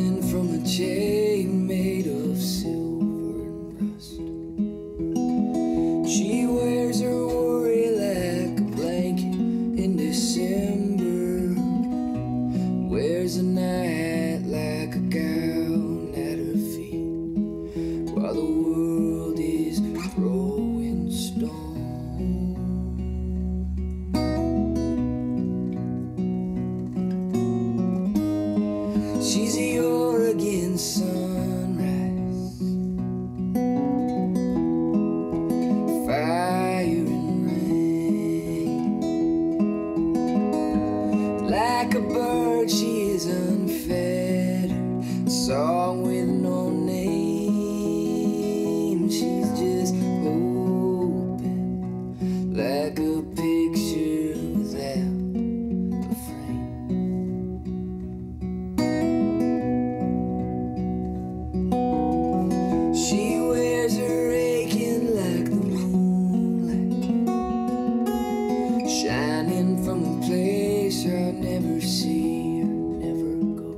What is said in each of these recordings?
hanging from a chain made of silver and rust. She wears her worry like a blanket in December, wears a night like a gown at her feet, while the world is throwing stones. She's a sunrise, fire and rain, like a bird. See never go.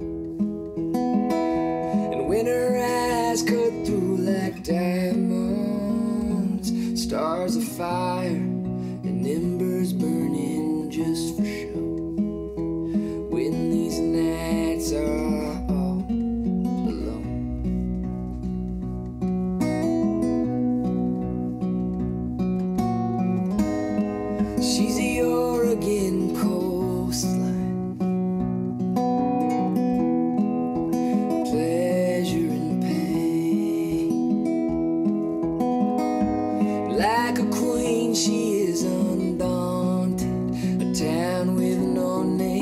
And when her eyes cut through like diamonds, stars of fire and embers burning just she is undaunted. A town with no name.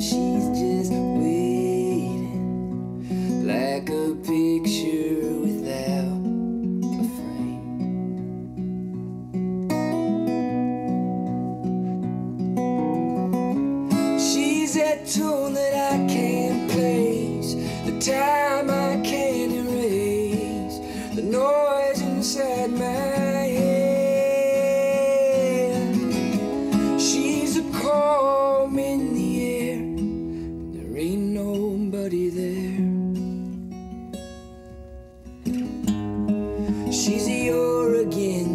She's just waiting. Like a picture without a frame. She's that tune that I can't place, the time I can't erase, the noise She's the Oregon